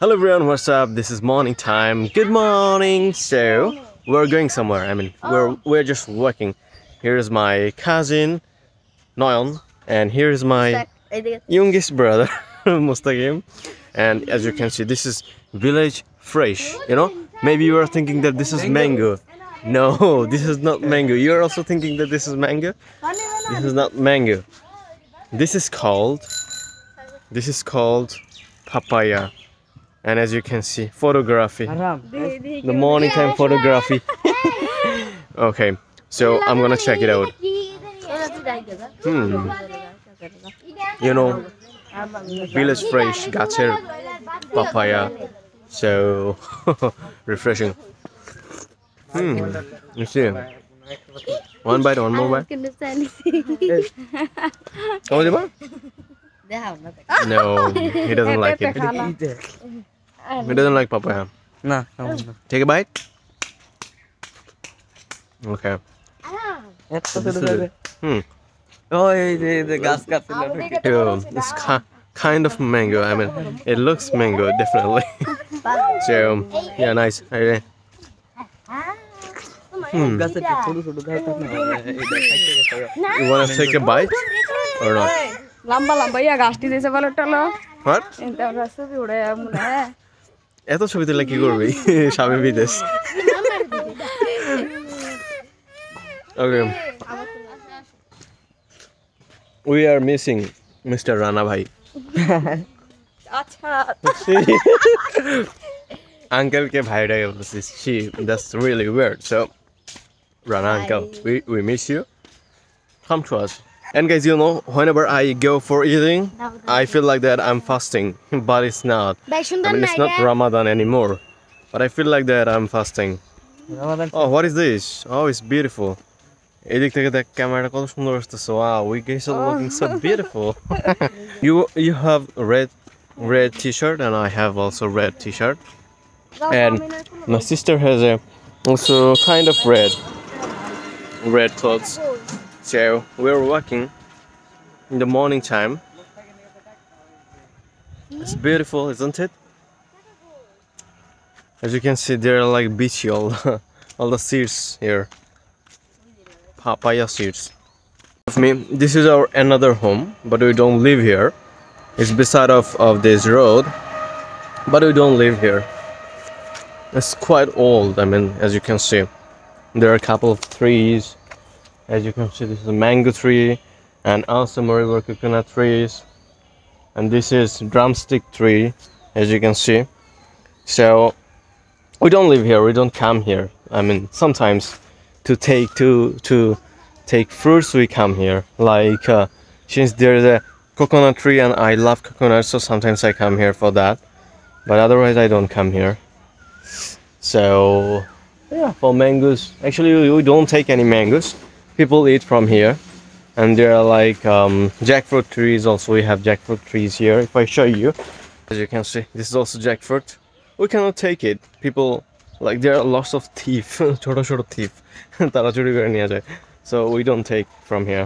Hello everyone, what's up? This is morning time. Good morning. So we're going somewhere. I mean, we're oh. we're just walking. Here's my cousin Noyon, and here's my youngest brother Mustaqim. And as you can see, this is village fresh. You know, maybe you are thinking that this is mango. No, this is not mango. You are also thinking that this is mango. This is not mango. This is called. This is called papaya and as you can see photography. The morning time photography. Okay so i'm gonna check it out. Hmm. you know village fresh gacher papaya. So refreshing. Hmm. You see? One bite one more bite? Come on no he doesn't like it. He doesn't like papaya. Nah. No, no. Take a bite. Okay. Hmm. Oh, the gas It's kind of mango. I mean, it looks mango, definitely. so, yeah, nice. Hmm. You want to take a bite or not? Lamba lamba. What? এত ছবি তুলে কি করবি স্বামী বিদেশ okay we are missing mister Rana ভাই আচ্ছা আঙ্কেলকে ভাই ডেকে বলতেছি C that's really weird so Rana uncle we we miss you come to us and guys you know whenever i go for eating i feel like that i'm fasting but it's not ভাই i সুন্দর mean না it's not ramadan anymore but i feel like that i'm fasting Ramadan Oh, what is this? Oh, it's beautiful. এদিক থেকে দেখ ক্যামেরাটা কত সুন্দর আসতেছে wow we guys are looking so beautiful you you have red red t-shirt and i have also red t-shirt and my sister has a also kind of red red clothes so we're walking in the morning time it's beautiful isn't it as you can see, there are like beachy all, all the seeds here. Papaya seeds. Of me, this is our another home, but we don't live here. It's beside of, of this road, but we don't live here. It's quite old. I mean, as you can see, there are a couple of trees. As you can see, this is a mango tree, and also river coconut trees, and this is drumstick tree, as you can see. So we don't live here we don't come here. I mean sometimes to take to to take fruits we come here. Like uh, since there's a coconut tree and i love coconut so sometimes i come here for that. But otherwise i don't come here. So yeah for mangoes. Actually we don't take any mangoes people eat from here and there are like um, jackfruit trees also we have jackfruit trees here if i show you as you can see this is also jackfruit we cannot take it people like there are lots of thief ছোট ছোট thief তারা চুরি করে নিয়ে যায় so we don't take from here